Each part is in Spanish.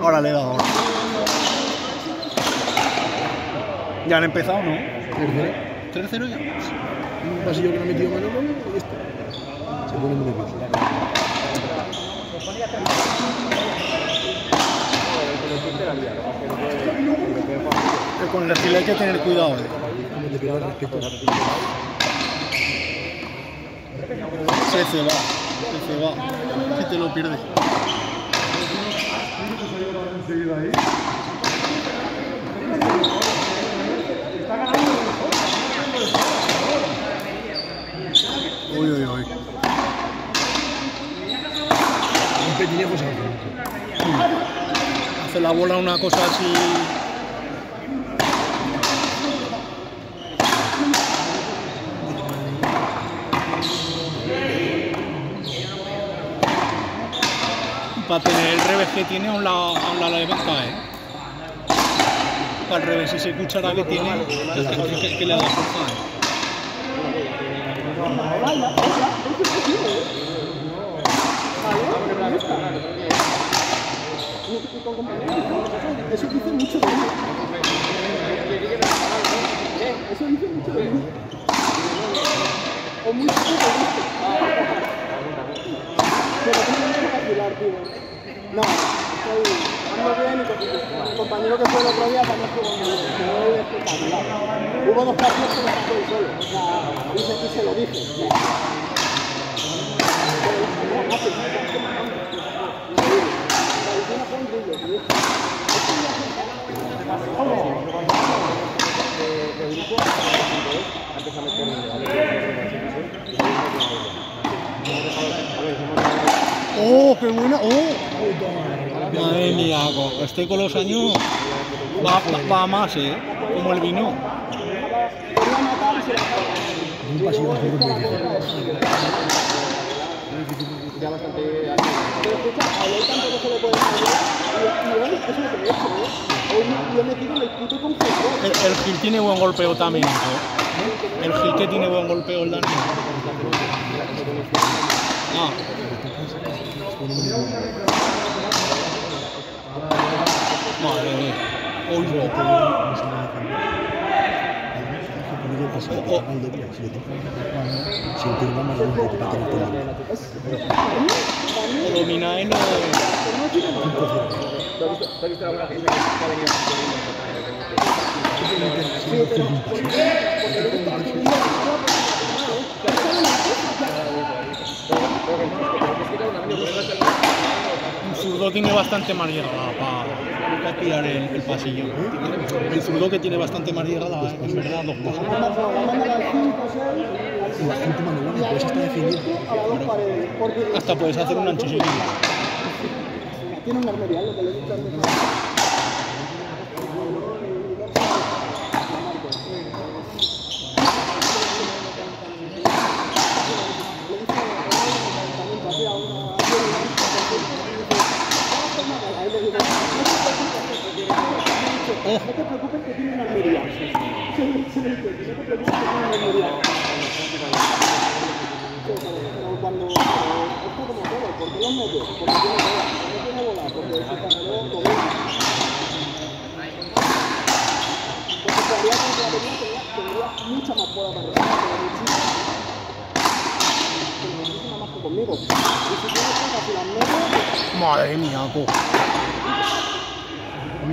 Ahora le he dado ahora. Ya han empezado, ¿no? Tercero. 3-0 ya. Un pasillo que no ha metido Manolo y esto. Se pone muy nervioso. Con el estilo hay que tener cuidado. ¿eh? Se se va. Se se va. Si te lo pierdes. Uy, uy, uy. Un pequeñejo se hace. Hace la bola una cosa así. Para tener el revés que tiene, aún la, aún la levanta, ¿eh? Para el revés, ese cuchara que tiene, que, que- que le da fuerza, ¿eh? Eso dice mucho de mí. Eso dice mucho de mí. O muy poco de No, estoy ando bien y compañero que fue el otro día también jugó muy espectacular. Hubo dos partidos que me sacó el solo. Dice que se lo dije. ¡Oh, qué buena! ¡Oh! Madre mía, estoy con los años. Va, más, ¿eh? Como el vino. A. El, el Gil tiene buen golpeo también, ¿eh? El Gil que tiene buen golpeo, el Dani. Ah, madre mía. Uy, no. Oh, oh. Si el turno más grande para tener todo. Domina en lo- Un zurdo tiene bastante más llegada para pillar el, el pasillo. El zurdo que tiene bastante más llegada, ¿eh? es verdad, dos cosas. Y la gente Manolo después está defendiendo. A las dos paredes. Porque Hasta puedes hacer un ancho sin tiene un armerial, lo que le he dicho antes. No te preocupes que tiene una armería. Se me dice, no te preocupes que tiene una armería. Pero cuando eh, esto como todo, ¿por qué los metes? Porque tiene bola, no tiene bola, porque su carrero domina. Porque todavía con la tenía, tenía, tendría mucha más bola para arriba, pero muchísima. Pero muchísima más que conmigo. Y si tienes que si las metes, Madre mía, co.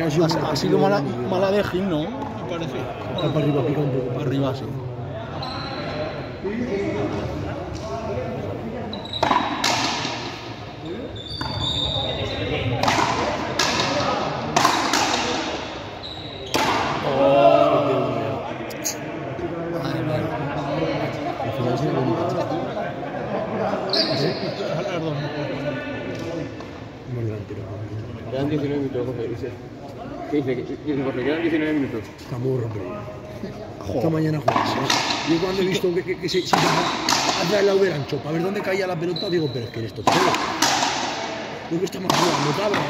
Ha, ha sido mala, mala de Gil, ¿no? Me parece. Para arriba, pica un poco. Para arriba, sí. Madre mía. Al final se me bonito. Perdón. Más delantero. Quedan 19 minutos, José. Dice, ¿qué dice? ¿Qué dice José? Quedan 19 minutos. Pero. Esta Joder. mañana jugamos. Yo cuando he visto que, que, que se, se iba a hacer el lado del ancho para ver dónde caía la pelota, digo, pero es que eres todo. Lo que estamos jugando, cabrón.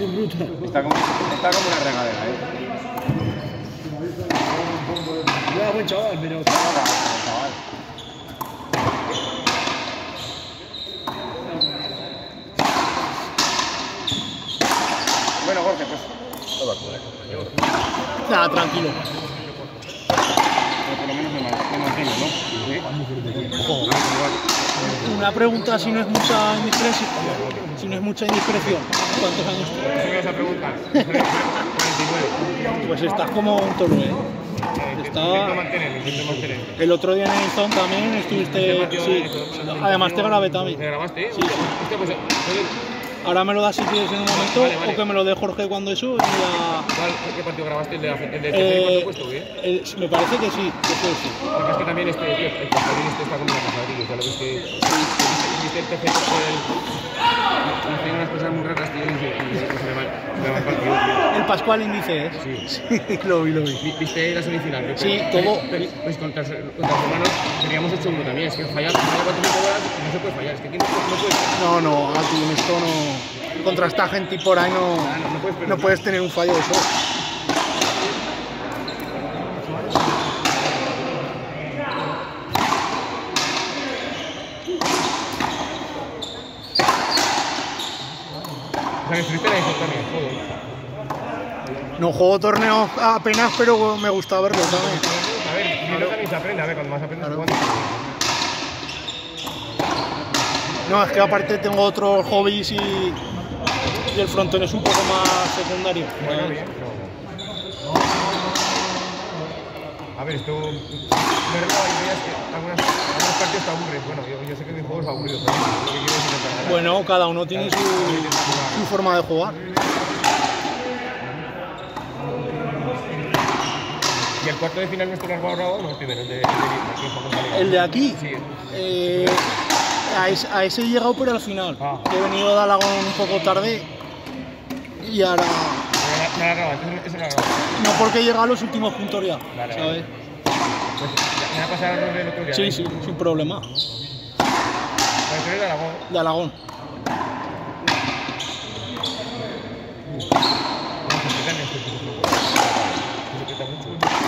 Es brutal. Está como, está como una regadera, ¿eh? Ya, buen chaval, pero. Chaval. hace pues. Nada, tranquilo. pero por lo menos me, mantengo, ¿no? ¿Sí? Una pregunta si no es mucha indiscreción. Si no es mucha indiscreción. ¿Cuántos años tienes? Eso me vas a preguntar. 49. Pues estás como un toro, ¿eh? Intento mantener. El otro día en el Zone también estuviste. Sí. Además te grabé ¿Me también. grabaste? Sí. Hostia, pues, Ahora me lo das si quieres en un momento Vale, vale. o que me lo dé Jorge cuando eso y ya. ¿cuál- ¿qué partido grabaste? ¿El de, el de Eh, cuánto el- me parece que sí, que ese. Porque es que también este, tío, el Castellín este está como una pasadilla, ya lo ves que... Viste el TC por el... Hacen unas cosas muy raras, tío, y se y se- se me va me va el partido, tío. El Pascual índice es. Sí. Sí, lo vi, lo vi. Vi- ¿Viste la semifinal? Sí, todo. Pues contra, contra los hermanos teníamos hecho uno también. Es que fallar, fallar cuatro horas no se puede fallar. Es que aquí no, no puedes. No, no, aquí en esto no. Contra esta gente y por ahí no, Ah, no, no puedes perder. no puedes tener un fallo de eso. O sea, que estuviste en la info también, joder. No juego torneos apenas, pero me gusta verlo también. A ver, primero también se aprende. A ver, cuando más aprendes, Claro. No, es que aparte tengo otros hobbies y, y el frontón es un poco más secundario. Bueno, bien, pero... A ver, esto... Verdad, hay días que algunas, algunos partidos te aburres. Bueno, yo, yo sé que mi juego es aburrido, pero lo que quiero es intentar. Bueno, cada uno tiene su, su forma de jugar. El cuarto de final nuestro no? El primero, el de... El de. El de aquí, Sí. eh, a, ese, a ese he llegado pero al final. Ah. He venido de Alagón un poco tarde y ahora... Grabado. No porque he llegado a los últimos puntos ya, Vale, ¿sabes? Pues me va a pasar los del otro día. Sí, ¿eh? sí, sin problema. Historia de Alagón. No,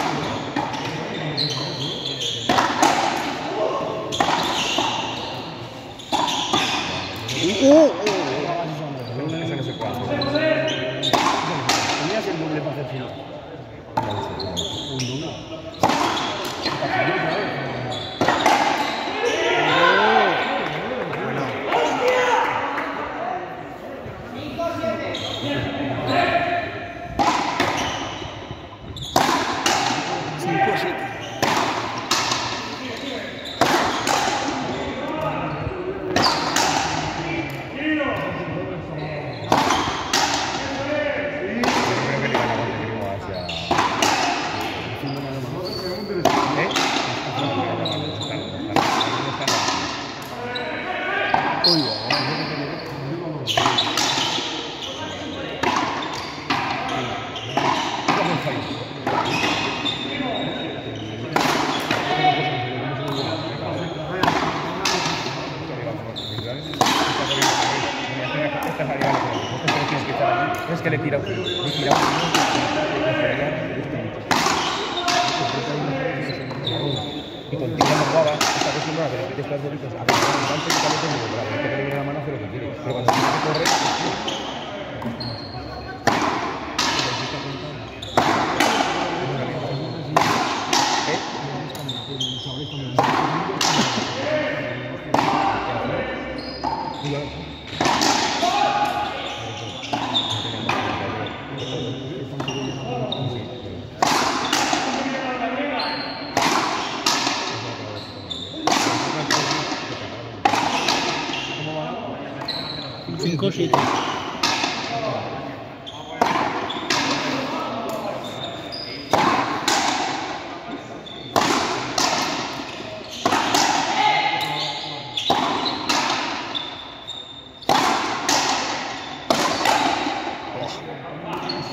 And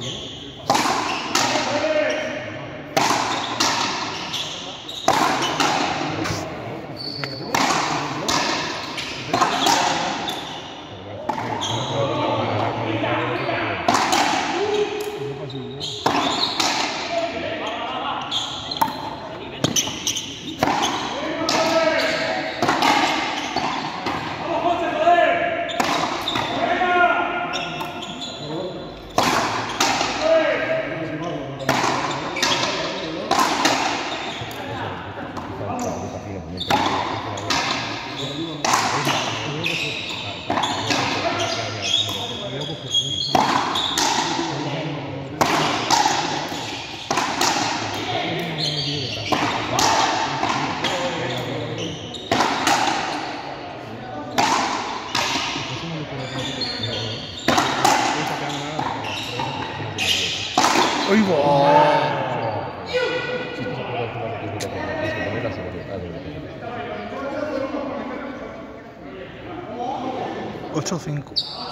this. 8-5.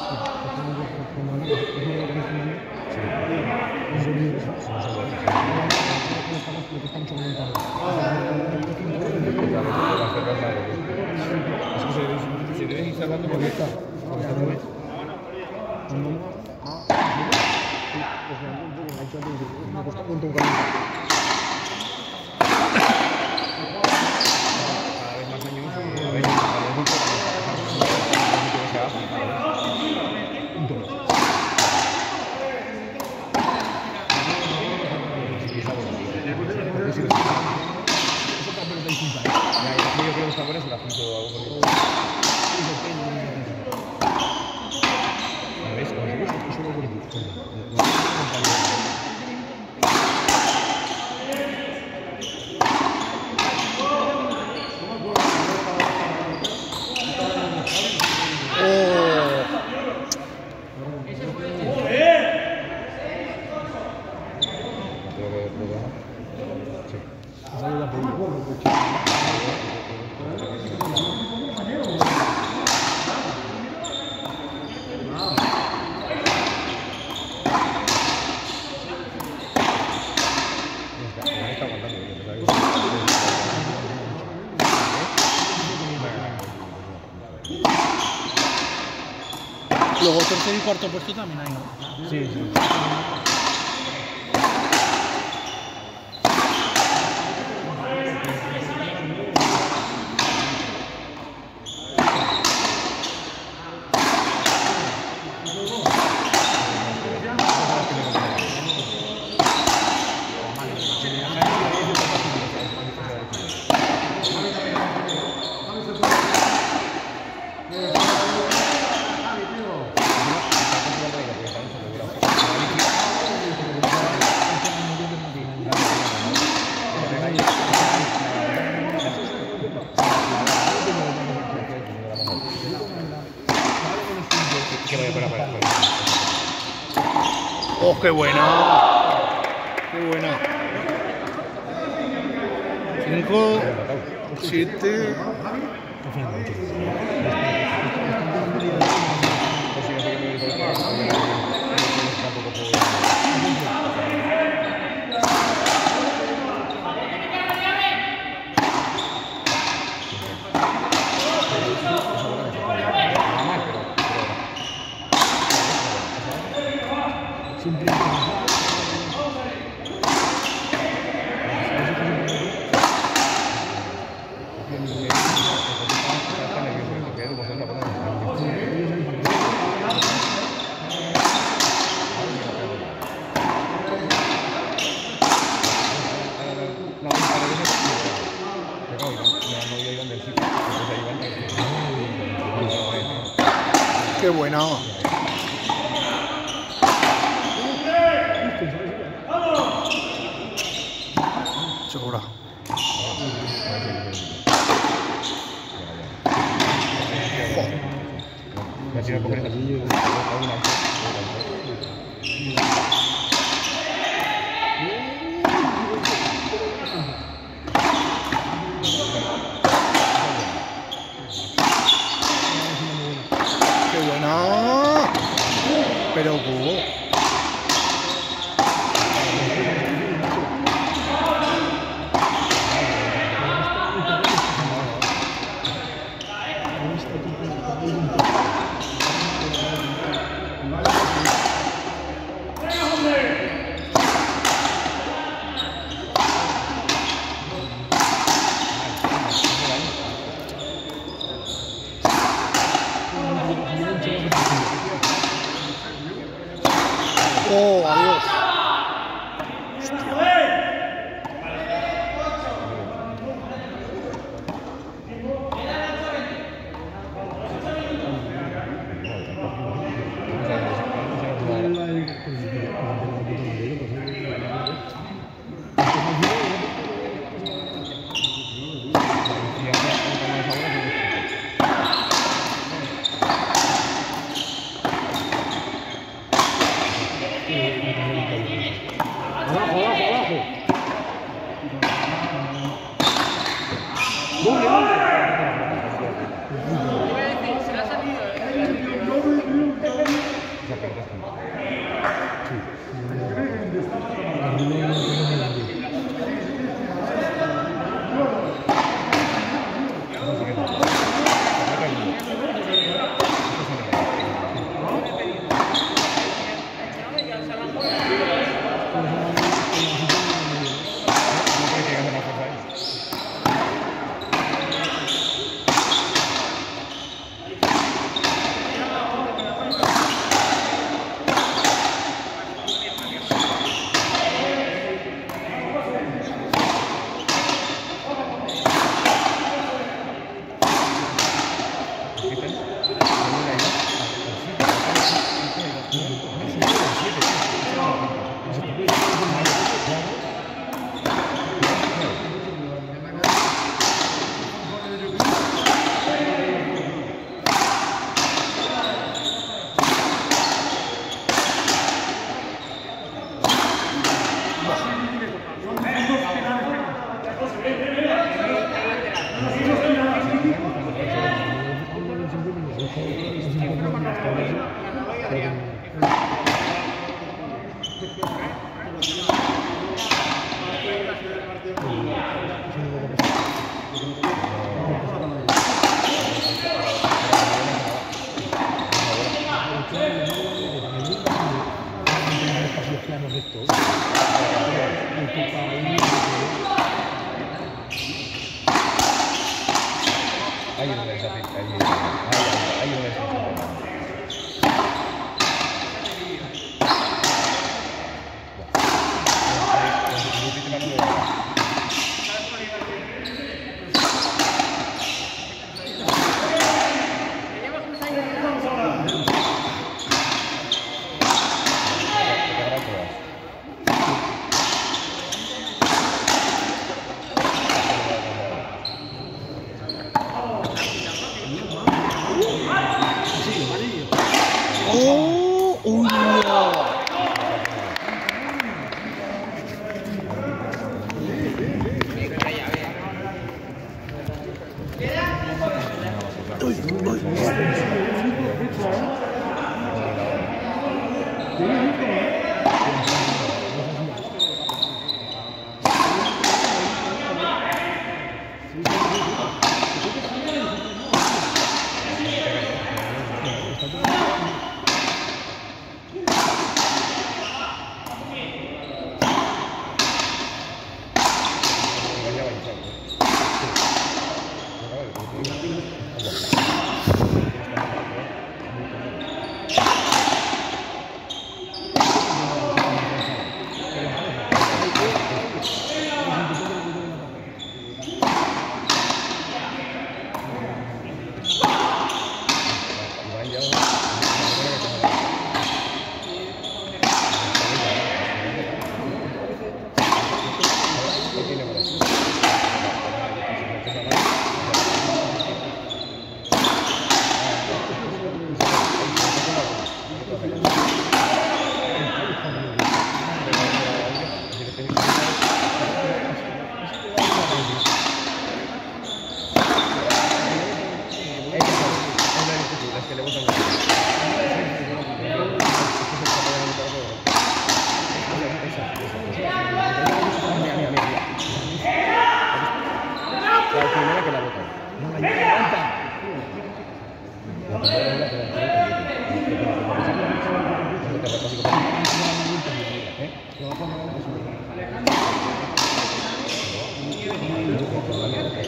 autopuesto también hay. Sí, sí. qué bueno, Qué bueno. 5, 7, Qué buena onda. Segura. Ahí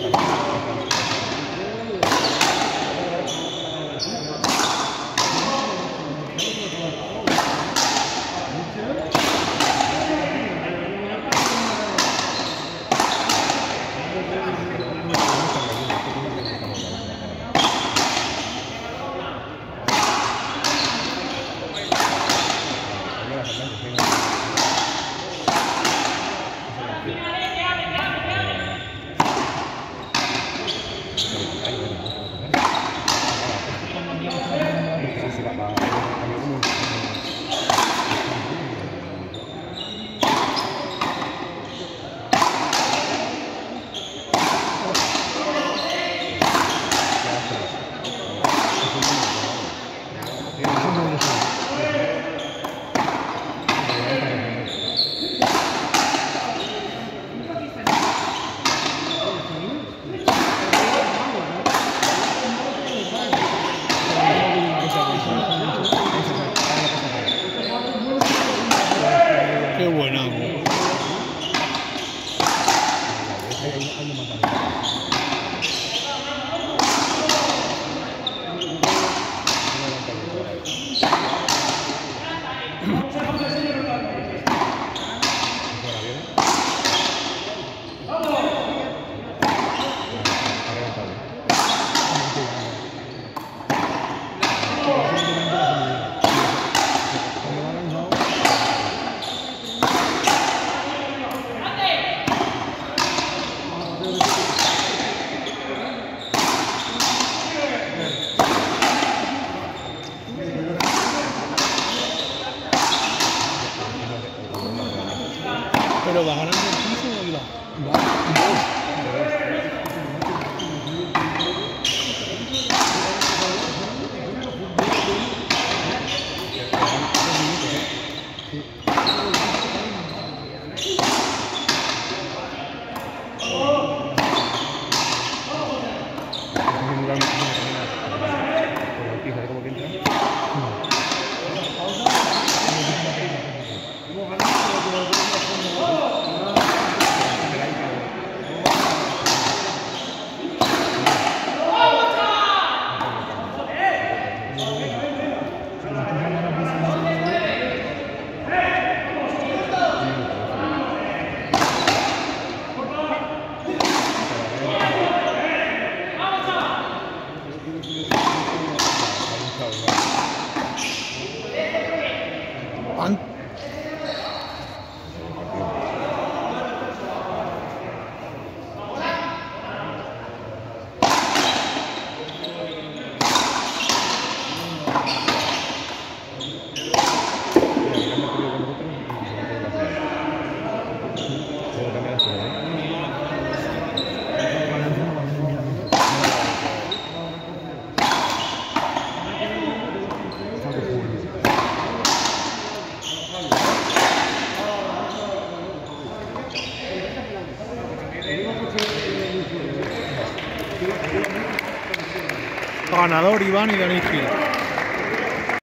Gracias. on Ganador Iván y Dani.